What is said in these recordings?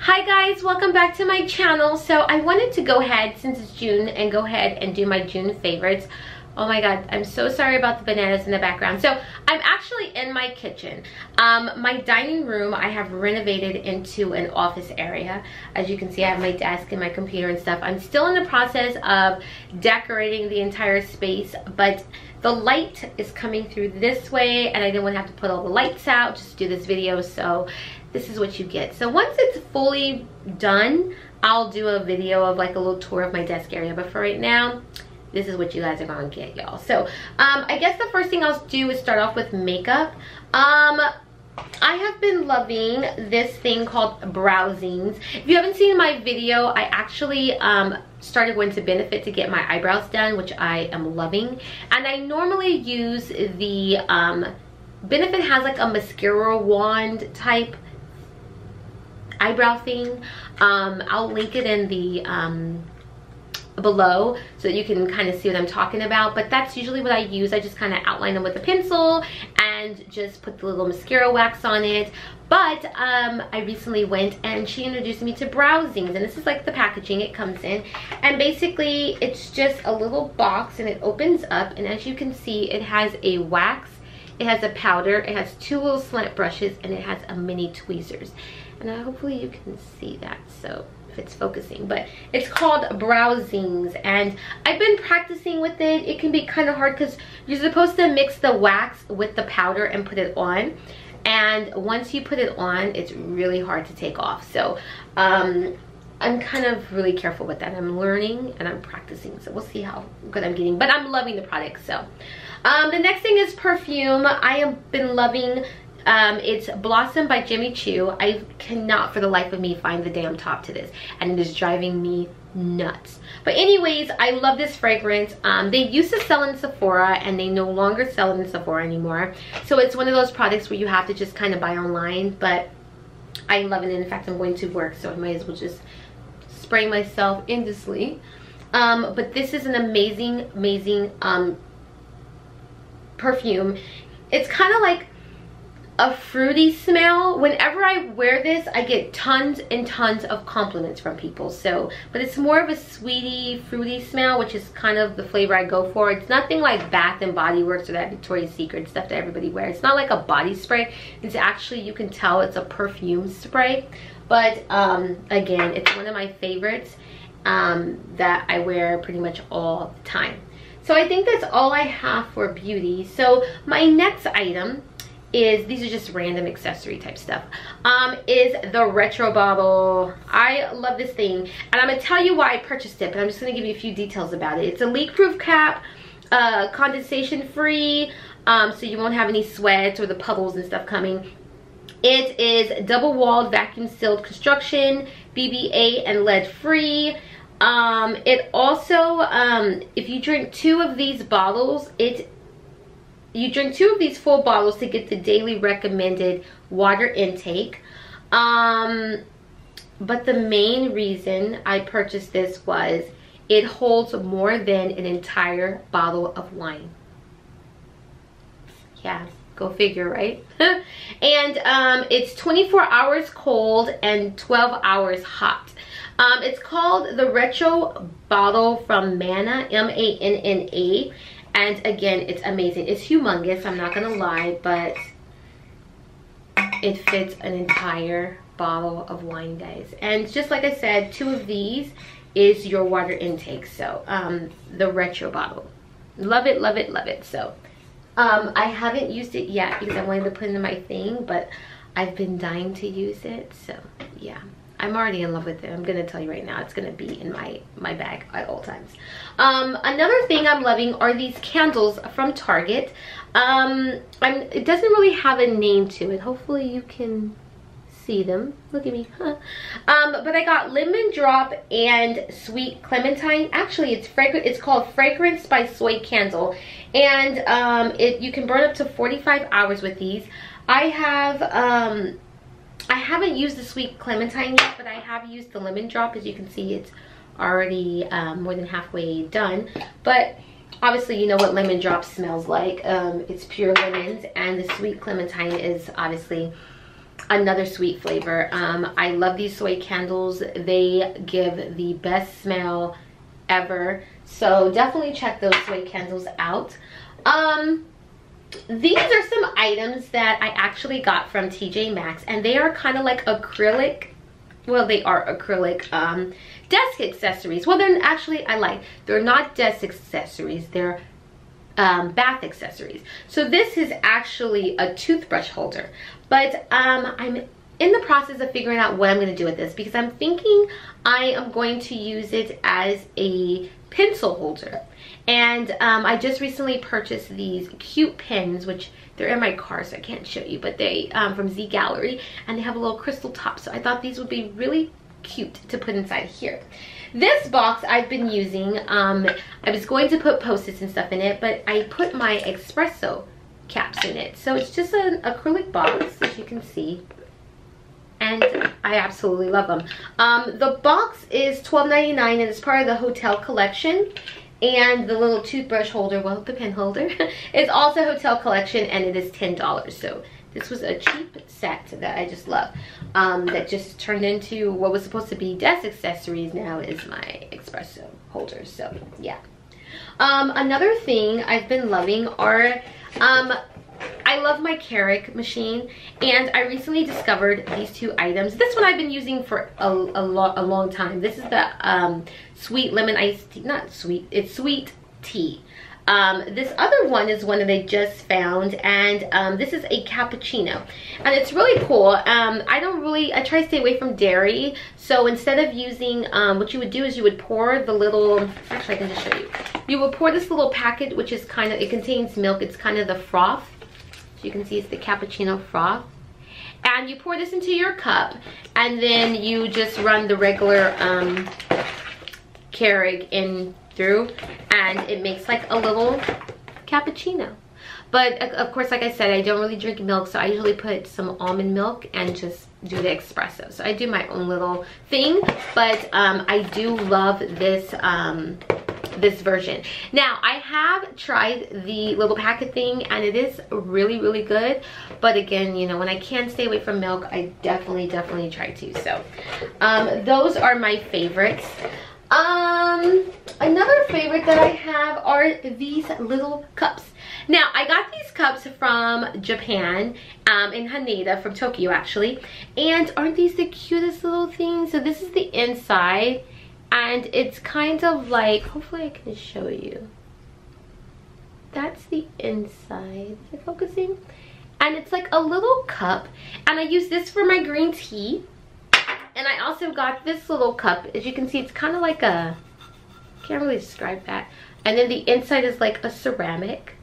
Hi guys, welcome back to my channel. So I wanted to go ahead, since it's June, and go ahead and do my June favorites. Oh my god, I'm so sorry about the bananas in the background. So I'm actually in my kitchen. Um, my dining room I have renovated into an office area. As you can see, I have my desk and my computer and stuff. I'm still in the process of decorating the entire space, but the light is coming through this way and I didn't want to have to put all the lights out just to do this video. So this is what you get. So once it's fully done, I'll do a video of like a little tour of my desk area. But for right now, this is what you guys are gonna get y'all so um i guess the first thing i'll do is start off with makeup um I have been loving this thing called Brow Zings. If you haven't seen my video, I actually um, started going to Benefit to get my eyebrows done, which I am loving. And I normally use the, um, Benefit has like a mascara wand type eyebrow thing. Um, I'll link it in the um, below so that you can kind of see what I'm talking about but that's usually what I use. I just kind of outline them with a pencil and just put the little mascara wax on it. But um, I recently went and she introduced me to Brow Zings and this is like the packaging. It comes in and basically it's just a little box and it opens up and as you can see it has a wax it has a powder it has two little slant brushes and it has a mini tweezers and uh, hopefully you can see that so if it's focusing but it's called brow zings and i've been practicing with it it can be kind of hard because you're supposed to mix the wax with the powder and put it on and once you put it on it's really hard to take off so um I'm kind of really careful with that. I'm learning and I'm practicing, so we'll see how good I'm getting. But I'm loving the product, so. Um, the next thing is perfume. I have been loving um, it's Blossom by Jimmy Choo. I cannot for the life of me find the damn top to this. And it is driving me nuts. But anyways, I love this fragrance. Um, they used to sell in Sephora and they no longer sell in Sephora anymore. So it's one of those products where you have to just kind of buy online. But I love it. And in fact, I'm going to work. So I might as well just spray myself endlessly. Um, but this is an amazing, amazing um, perfume. It's kind of like a fruity smell. Whenever I wear this, I get tons and tons of compliments from people. So, but it's more of a sweetie, fruity smell, which is kind of the flavor I go for. It's nothing like Bath and Body Works or that Victoria's Secret stuff that everybody wears. It's not like a body spray. It's actually, you can tell it's a perfume spray. But um, again, it's one of my favorites um, that I wear pretty much all the time. So I think that's all I have for beauty. So my next item is these are just random accessory type stuff um is the retro bottle i love this thing and i'm gonna tell you why i purchased it but i'm just gonna give you a few details about it. It's a leak proof cap uh condensation free um so you won't have any sweats or the puddles and stuff coming. It is double walled vacuum sealed construction BPA and lead free um it also um if you drink two of these bottles it you drink two of these full bottles to get the daily recommended water intake. Um, but the main reason I purchased this was it holds more than an entire bottle of wine. Yeah, go figure, right? and um, it's 24 hours cold and 12 hours hot. Um, it's called the Retro Bottle from Manna, M-A-N-N-A and again it's amazing. It's humongous i'm not gonna lie but it fits an entire bottle of wine guys. And just like i said two of these is your water intake. So um the retro bottle. Love it love it love it. So um i haven't used it yet because i wanted to put it in my thing but i've been dying to use it. So yeah I'm already in love with it. I'm gonna tell you right now, it's gonna be in my my bag at all times. Um, another thing I'm loving are these candles from Target. Um, I'm, it doesn't really have a name to it. Hopefully you can see them. Look at me. Huh. Um, but I got lemon drop and sweet clementine. Actually, it's fragrant. It's called Fragrance by Soy Candle, and um, it you can burn up to 45 hours with these. I have um, I haven't used the sweet clementine yet, but I have used the lemon drop. As you can see, it's already um, more than halfway done. But obviously you know what lemon drop smells like. Um, it's pure lemons and the sweet clementine is obviously another sweet flavor. Um, i love these soy candles. They give the best smell ever. So definitely check those soy candles out. Um, these are some items that i actually got from tj maxx and they are kind of like acrylic well they are acrylic um, desk accessories. Well they're actually i like they're not desk accessories they're um, bath accessories. So this is actually a toothbrush holder but um, i'm in the process of figuring out what i'm going to do with this because i'm thinking i am going to use it as a pencil holder and um, i just recently purchased these cute pens which they're in my car, so I can't show you, but they um, from Z Gallerie, and they have a little crystal top. So I thought these would be really cute to put inside here. This box I've been using, um, I was going to put post-its and stuff in it, but I put my espresso caps in it. So it's just an acrylic box, as you can see. And I absolutely love them. Um, the box is $12.99 and it's part of the hotel collection and the little toothbrush holder, well, the pen holder, is also hotel collection and it is $10. So this was a cheap set that I just love. Um, that just turned into what was supposed to be desk accessories now is my espresso holder. So yeah. Um, another thing I've been loving are um, I love my Keurig machine and I recently discovered these two items. This one I've been using for a, a, lo a long time. This is the um, sweet lemon iced tea, not sweet, it's sweet tea. Um, this other one is one that I just found and um, this is a cappuccino and it's really cool. Um, I don't really, I try to stay away from dairy so instead of using, um, what you would do is you would pour the little, actually I can just show you. You would pour this little packet which is kind of, it contains milk, it's kind of the froth you can see it's the cappuccino froth. And you pour this into your cup and then you just run the regular um, Keurig in through and it makes like a little cappuccino. But of course, like I said, I don't really drink milk, so I usually put some almond milk and just do the espresso. So I do my own little thing, but um, I do love this um, this version. Now, I have tried the little packet thing and it is really, really good. But again, you know, when I can't stay away from milk, I definitely, definitely try to. So, um, those are my favorites. Um, another favorite that I have are these little cups. Now, I got these cups from Japan, um, in Haneda, from Tokyo actually. And aren't these the cutest little things? So this is the inside and it's kind of like hopefully I can show you. That's the inside is it focusing. And it's like a little cup. And I use this for my green tea. And I also got this little cup. As you can see it's kind of like a can't really describe that. And then the inside is like a ceramic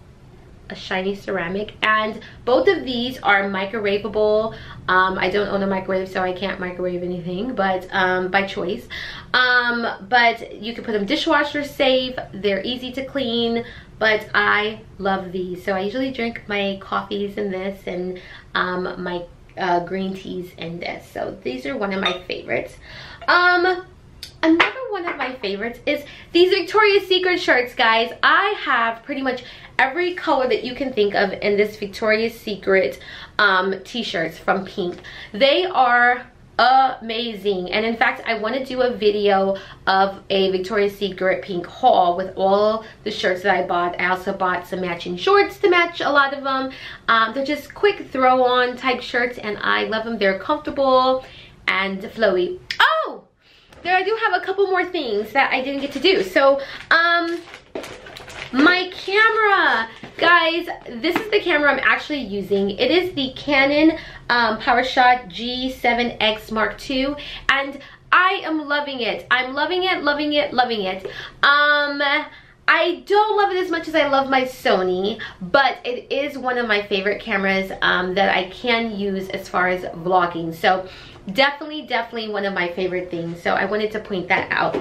a shiny ceramic and both of these are microwavable. Um, i don't own a microwave so i can't microwave anything but um, by choice. Um, but you can put them dishwasher safe they're easy to clean but i love these. So i usually drink my coffees in this and um, my uh, green teas in this. So these are one of my favorites. Um another one of my favorites is these Victoria's Secret shirts, guys. I have pretty much every color that you can think of in this Victoria's Secret um, t-shirts from Pink. They are amazing. And in fact I want to do a video of a Victoria's Secret pink haul with all the shirts that I bought. I also bought some matching shorts to match a lot of them. Um, they're just quick throw on type shirts and I love them. They're comfortable and flowy. oh there I do have a couple more things that I didn't get to do. So um my camera. Guys this is the camera i'm actually using. It is the canon um, powershot g7x mark ii and i am loving it. I'm loving it loving it loving it. Um I don't love it as much as I love my Sony, but it is one of my favorite cameras um, that I can use as far as vlogging. So definitely, definitely one of my favorite things. So I wanted to point that out.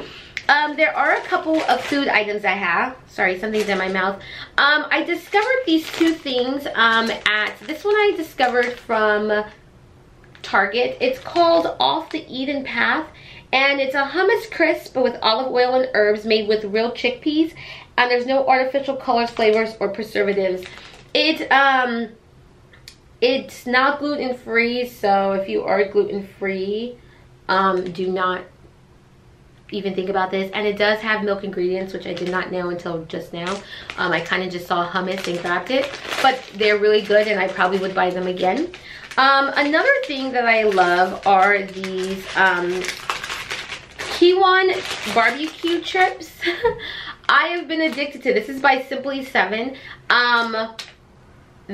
Um, there are a couple of food items I have. Sorry, something's in my mouth. Um, I discovered these two things um, at, this one I discovered from Target. It's called Off the Eaten Path. And it's a hummus crisp but with olive oil and herbs made with real chickpeas. And there's no artificial colors, flavors, or preservatives. It, um, it's not gluten free, so if you are gluten free, um, do not even think about this. And it does have milk ingredients which I did not know until just now. Um, I kind of just saw hummus and grabbed it. But they're really good and I probably would buy them again. Um, another thing that I love are these um, quinoa barbecue chips. I have been addicted to this. Is by Simply 7 um,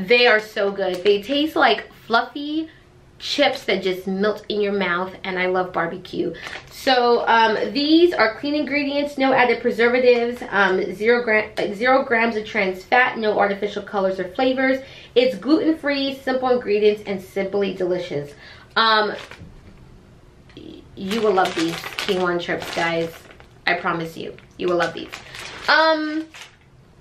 they are so good. They taste like fluffy chips that just melt in your mouth and I love barbecue. So um, these are clean ingredients, no added preservatives, um, zero, gram, zero grams of trans fat, no artificial colors or flavors. It's gluten-free, simple ingredients, and simply delicious. Um, you will love these quinoa chips, guys. I promise you. You will love these. Um,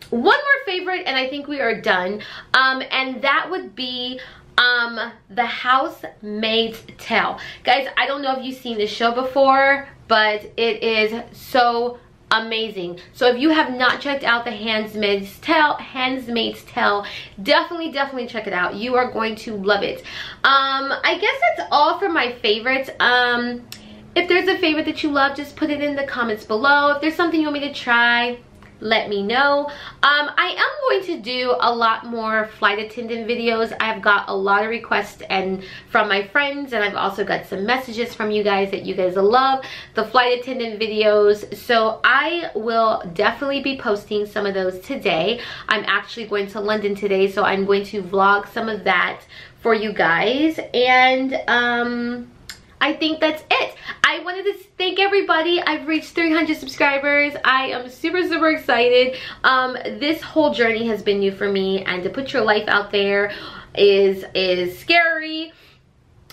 one more favorite and I think we are done. Um, and that would be um, The Housemaid's Tale. Guys, I don't know if you've seen this show before, but it is so amazing. So if you have not checked out the handmaid's tale handmaid's tale definitely definitely check it out. You are going to love it. Um i guess that's all for my favorites. Um if there's a favorite that you love just put it in the comments below. If there's something you want me to try let me know. Um, i am going to do a lot more flight attendant videos. I've got a lot of requests and from my friends and i've also got some messages from you guys that you guys love the flight attendant videos. So i will definitely be posting some of those today. I'm actually going to london today so i'm going to vlog some of that for you guys. And um I think that's it. I wanted to thank everybody. I've reached 300 subscribers. I am super, super excited. Um, this whole journey has been new for me and to put your life out there is, is scary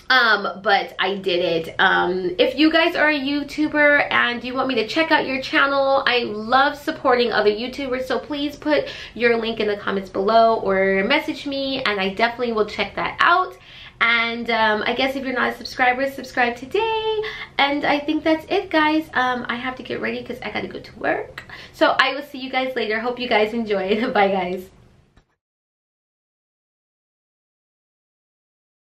um but i did it um if you guys are a youtuber and you want me to check out your channel i love supporting other youtubers so please put your link in the comments below or message me and i definitely will check that out and um, I guess if you're not a subscriber, subscribe today. And I think that's it, guys. Um, I have to get ready because I got to go to work. So I will see you guys later. Hope you guys enjoy. Bye, guys.